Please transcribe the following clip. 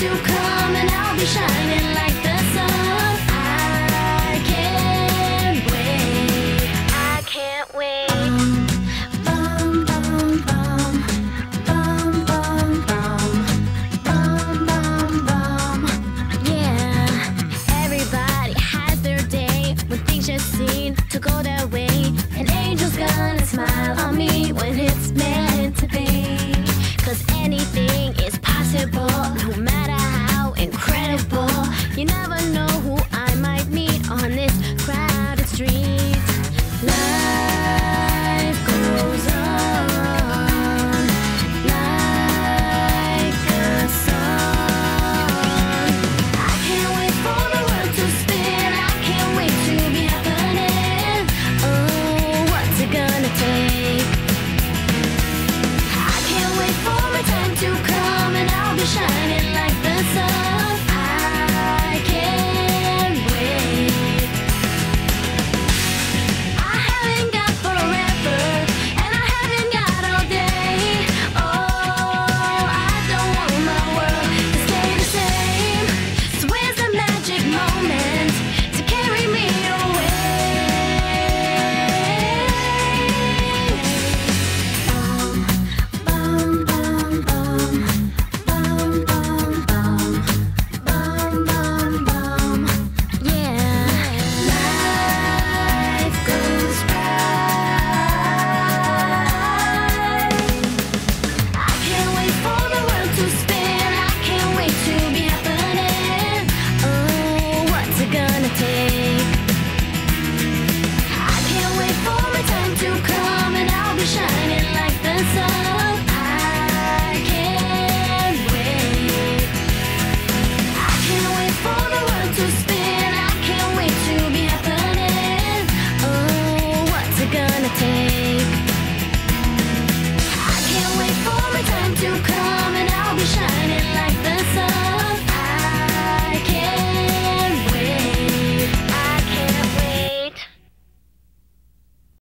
to come and I'll be shining like the sun. I can't wait. I can't wait. Yeah. Everybody has their day when things just seem to go their way. An angel's gonna smile on me when it's meant to anything is no matter how incredible. You never